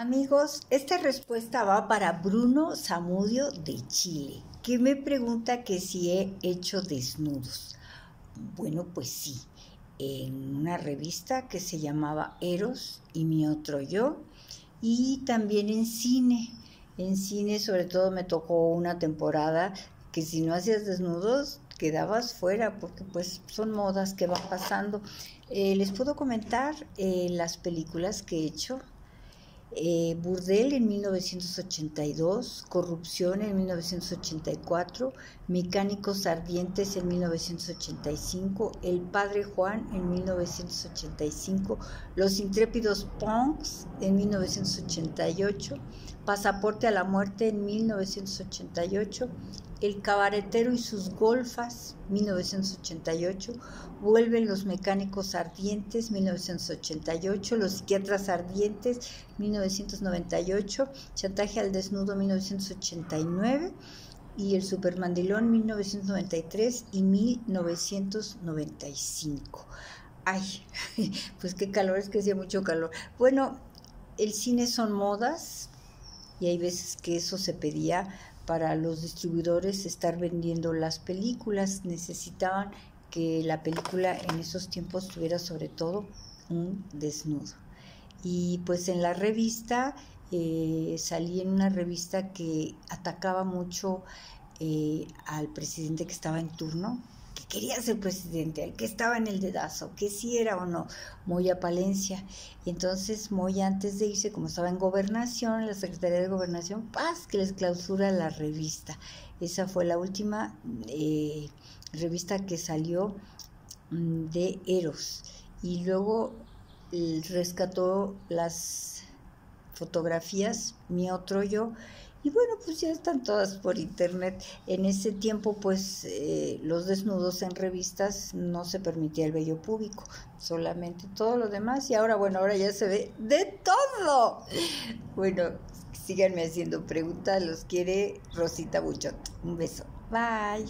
Amigos, esta respuesta va para Bruno Zamudio de Chile, que me pregunta que si he hecho desnudos. Bueno, pues sí, en una revista que se llamaba Eros y mi otro yo, y también en cine. En cine sobre todo me tocó una temporada que si no hacías desnudos quedabas fuera porque pues son modas que van pasando. Eh, les puedo comentar eh, las películas que he hecho eh, Burdel en 1982, Corrupción en 1984, Mecánicos Ardientes en 1985, El Padre Juan en 1985, Los Intrépidos Punks en 1988, Pasaporte a la Muerte en 1988, El Cabaretero y sus Golfas 1988, Vuelven los Mecánicos Ardientes 1988, Los Psiquiatras Ardientes 1998, Chantaje al Desnudo 1989 y El Supermandilón 1993 y 1995. Ay, pues qué calor, es que hacía mucho calor. Bueno, el cine son modas, y hay veces que eso se pedía para los distribuidores estar vendiendo las películas, necesitaban que la película en esos tiempos tuviera sobre todo un desnudo. Y pues en la revista, eh, salí en una revista que atacaba mucho eh, al presidente que estaba en turno, quería ser presidente, al que estaba en el dedazo, que si era o no, Moya Palencia. Y entonces Moya antes de irse, como estaba en gobernación, la Secretaría de Gobernación, paz, que les clausura la revista. Esa fue la última eh, revista que salió mm, de Eros. Y luego rescató las fotografías, mi otro yo, y bueno, pues ya están todas por internet. En ese tiempo, pues eh, los desnudos en revistas no se permitía el vello público, solamente todo lo demás. Y ahora, bueno, ahora ya se ve de todo. Bueno, síganme haciendo preguntas, los quiere Rosita Buchot. Un beso. Bye.